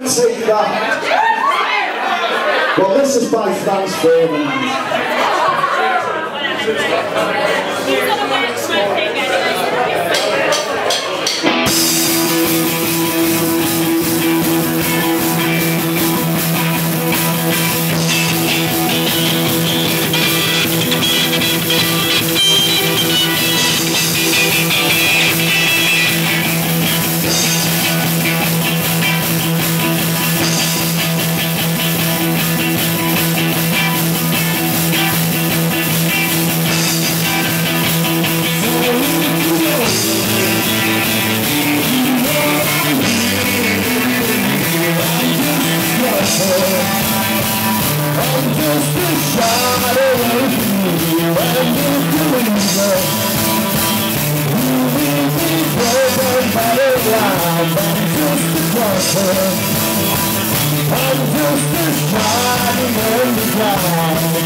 take that. Well, this is by Franz Ferdinand. shot away from me What are you doing. You leave me broken by the line I'm just a crusher I'm just a shining in the ground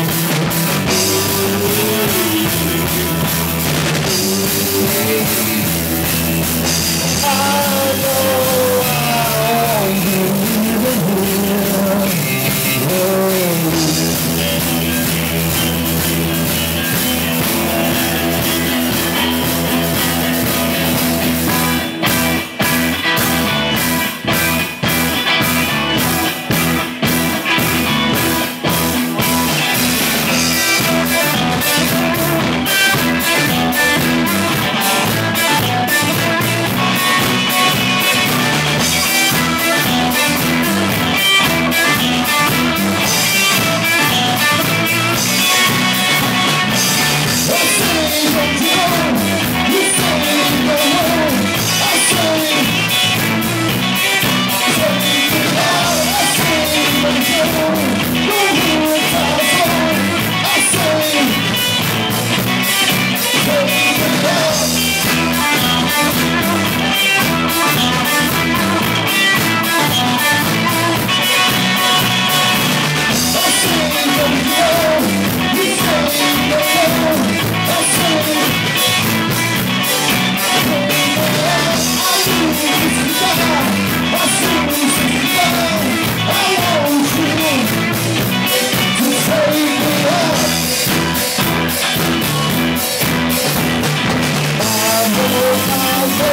I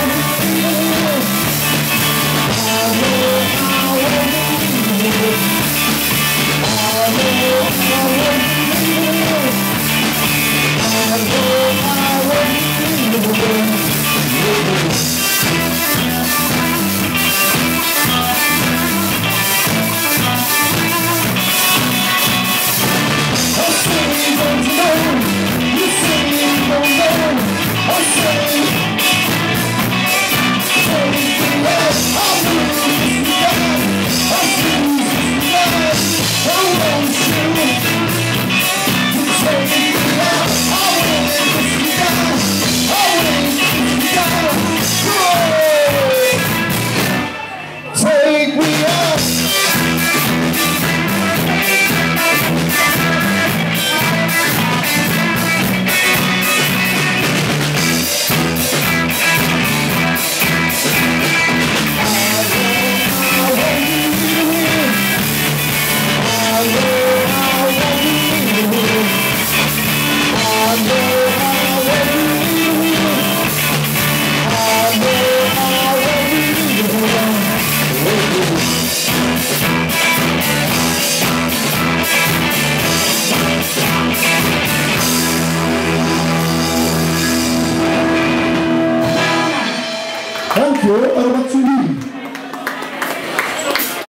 you. I enviou para uma